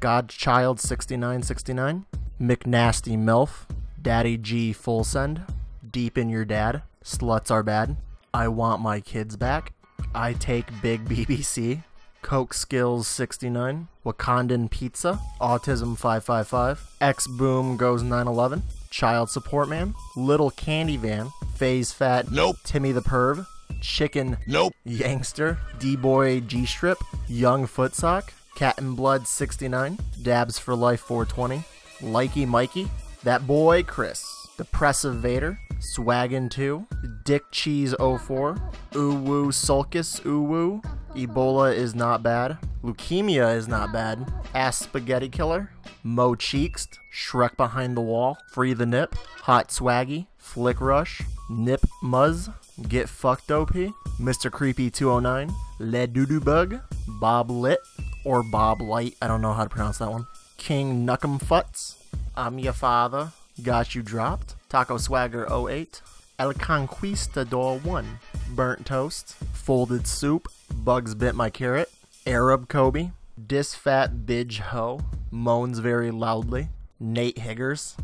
Godchild 6969, McNasty MILF, Daddy G Full Send, Deep in Your Dad, Sluts Are Bad, I Want My Kids Back, I Take Big BBC, Coke Skills 69, Wakandan Pizza, Autism 555, X Boom Goes 911, Child Support Man, Little Candy Van, Phase Fat, Nope. Timmy the Perv, Chicken, Nope. Youngster, D Boy G Strip, Young Footsock, Cat and Blood 69, Dabs for Life 420, Likey Mikey, That Boy Chris, Depressive Vader, Swaggin 2, Dick Cheese 04, Ooh Woo Sulcus Woo, Ebola is not bad, Leukemia is not bad, Ass Spaghetti Killer, Mo Cheeks, Shrek Behind the Wall, Free the Nip, Hot Swaggy, Flick Rush, Nip Muzz, Get Fucked OP, Mr. Creepy 209, Le Doodoo Bug, Bob Lit, or Bob Light, I don't know how to pronounce that one, King Nuckum Futz, I'm Your Father, Got You Dropped, Taco Swagger 08, El Conquistador 1, Burnt Toast, Folded Soup, Bugs Bit My Carrot, Arab Kobe, Disfat Bidge Ho, Moans Very Loudly, Nate Higgers,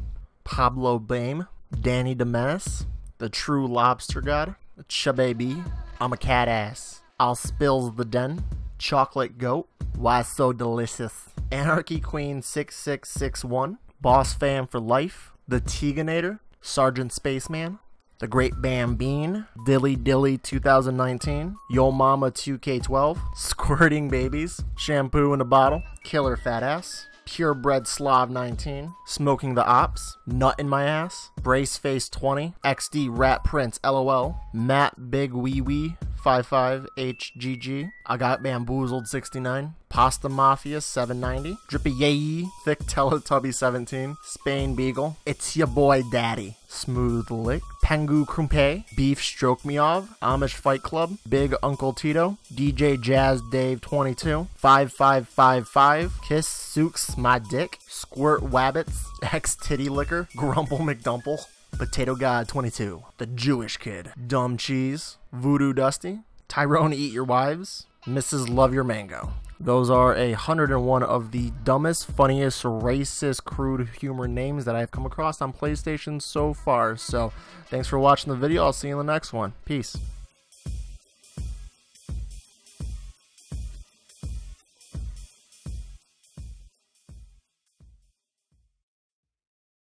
Pablo Bame, Danny DeMenace, The True Lobster God, Chababy, I'm a cat ass, I'll spills the den, Chocolate Goat, Why So Delicious, Anarchy Queen 6661, Boss Fan for Life, The Tiganator, Sergeant Spaceman, The Great Bambine, Dilly Dilly 2019, Yo Mama 2K12, Squirting Babies, Shampoo in a Bottle, Killer Fat Ass, Purebred Slav 19, Smoking the Ops, Nut in My Ass, Brace Face 20, XD Rat Prince LOL, Matt Big Wee Wee 55HGG, I Got Bamboozled 69, Pasta Mafia 790, Drippy Yay, Thick Teletubby 17, Spain Beagle, It's Your Boy Daddy, Smooth Lick, Pengu Krumpe, Beef Stroke Me Off, Amish Fight Club, Big Uncle Tito, DJ Jazz Dave 22, 5555, Kiss Sooks My Dick, Squirt Wabbits, X Titty Liquor, Grumble McDumple, Potato God 22, The Jewish Kid, Dumb Cheese, Voodoo Dusty, Tyrone Eat Your Wives, Mrs. Love Your Mango. Those are a 101 of the dumbest, funniest, racist, crude humor names that I've come across on PlayStation so far. So, thanks for watching the video. I'll see you in the next one. Peace.